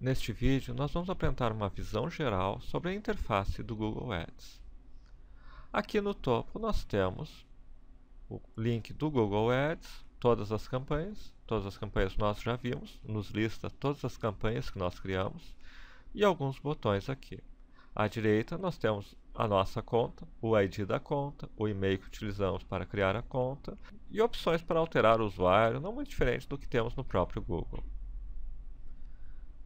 Neste vídeo, nós vamos apresentar uma visão geral sobre a interface do Google Ads. Aqui no topo, nós temos o link do Google Ads, todas as campanhas, todas as campanhas nós já vimos, nos lista todas as campanhas que nós criamos e alguns botões aqui. À direita, nós temos a nossa conta, o ID da conta, o e-mail que utilizamos para criar a conta e opções para alterar o usuário, não muito diferente do que temos no próprio Google.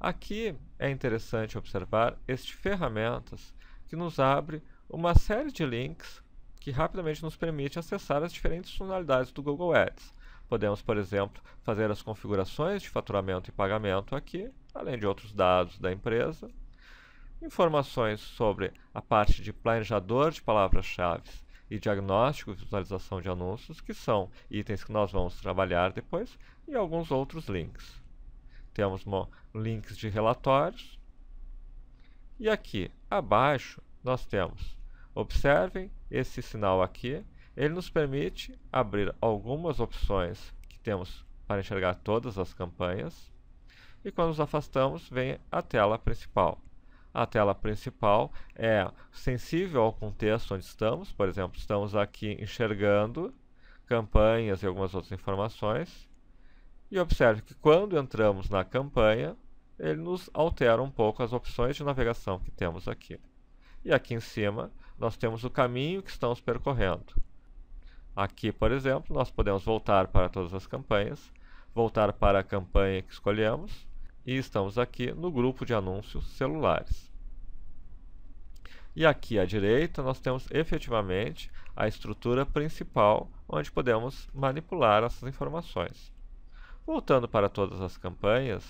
Aqui é interessante observar este ferramentas que nos abre uma série de links que rapidamente nos permite acessar as diferentes funcionalidades do Google Ads. Podemos, por exemplo, fazer as configurações de faturamento e pagamento aqui, além de outros dados da empresa. Informações sobre a parte de planejador de palavras-chave e diagnóstico e visualização de anúncios, que são itens que nós vamos trabalhar depois, e alguns outros links temos links de relatórios. E aqui abaixo nós temos, observem esse sinal aqui, ele nos permite abrir algumas opções que temos para enxergar todas as campanhas. E quando nos afastamos, vem a tela principal. A tela principal é sensível ao contexto onde estamos, por exemplo, estamos aqui enxergando campanhas e algumas outras informações. E observe que quando entramos na campanha, ele nos altera um pouco as opções de navegação que temos aqui. E aqui em cima, nós temos o caminho que estamos percorrendo. Aqui, por exemplo, nós podemos voltar para todas as campanhas, voltar para a campanha que escolhemos, e estamos aqui no grupo de anúncios celulares. E aqui à direita nós temos efetivamente a estrutura principal onde podemos manipular essas informações. Voltando para todas as campanhas,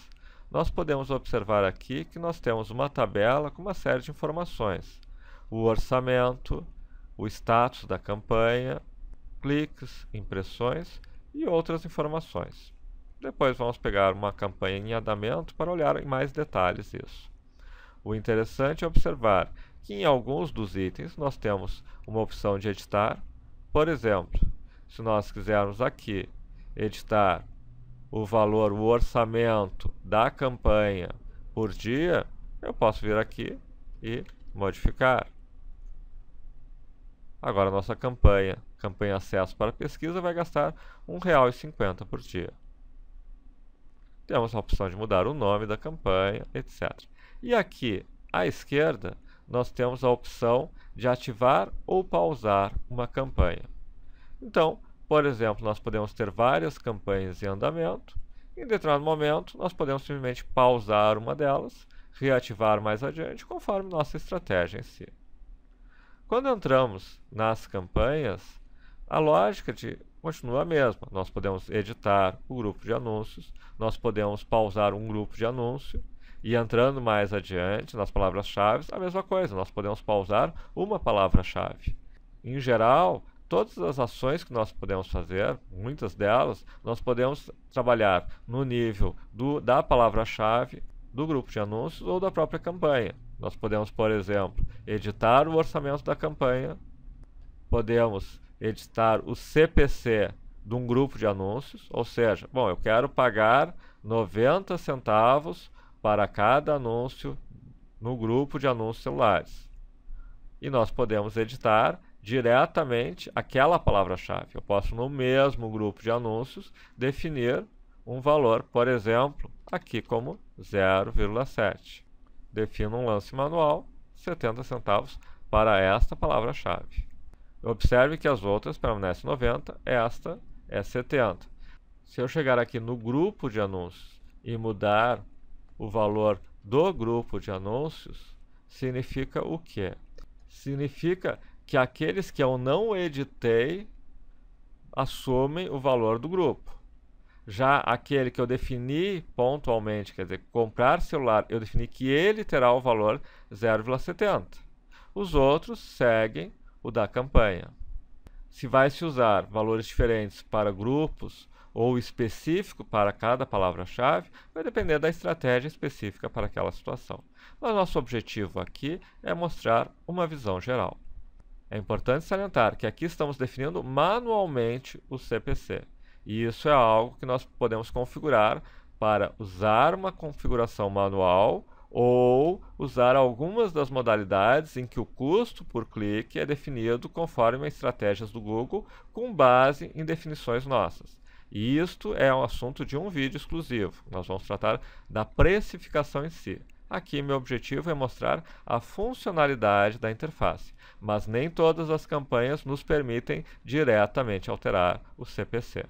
nós podemos observar aqui que nós temos uma tabela com uma série de informações. O orçamento, o status da campanha, cliques, impressões e outras informações. Depois vamos pegar uma campanha em andamento para olhar em mais detalhes isso. O interessante é observar que em alguns dos itens nós temos uma opção de editar. Por exemplo, se nós quisermos aqui editar o valor, o orçamento da campanha por dia, eu posso vir aqui e modificar. Agora nossa campanha, campanha acesso para pesquisa, vai gastar R$ 1,50 por dia. Temos a opção de mudar o nome da campanha, etc. E aqui à esquerda, nós temos a opção de ativar ou pausar uma campanha. Então, por exemplo, nós podemos ter várias campanhas em andamento. Em determinado momento, nós podemos simplesmente pausar uma delas, reativar mais adiante, conforme nossa estratégia em si. Quando entramos nas campanhas, a lógica de continua a mesma. Nós podemos editar o grupo de anúncios, nós podemos pausar um grupo de anúncio, e entrando mais adiante nas palavras-chave, a mesma coisa, nós podemos pausar uma palavra-chave. Em geral, todas as ações que nós podemos fazer, muitas delas, nós podemos trabalhar no nível do, da palavra-chave, do grupo de anúncios ou da própria campanha. Nós podemos, por exemplo, editar o orçamento da campanha, podemos editar o CPC de um grupo de anúncios, ou seja, bom, eu quero pagar 90 centavos para cada anúncio no grupo de anúncios celulares. E nós podemos editar diretamente aquela palavra-chave. Eu posso, no mesmo grupo de anúncios, definir um valor, por exemplo, aqui como 0,7. Defino um lance manual, 70 centavos, para esta palavra-chave. Observe que as outras permanecem 90, esta é 70. Se eu chegar aqui no grupo de anúncios e mudar o valor do grupo de anúncios, significa o quê? Significa que aqueles que eu não editei assumem o valor do grupo. Já aquele que eu defini pontualmente, quer dizer, comprar celular, eu defini que ele terá o valor 0,70. Os outros seguem o da campanha. Se vai se usar valores diferentes para grupos ou específico para cada palavra-chave, vai depender da estratégia específica para aquela situação. Mas nosso objetivo aqui é mostrar uma visão geral. É importante salientar que aqui estamos definindo manualmente o CPC. E isso é algo que nós podemos configurar para usar uma configuração manual ou usar algumas das modalidades em que o custo por clique é definido conforme as estratégias do Google com base em definições nossas. E isto é um assunto de um vídeo exclusivo. Nós vamos tratar da precificação em si. Aqui meu objetivo é mostrar a funcionalidade da interface, mas nem todas as campanhas nos permitem diretamente alterar o CPC.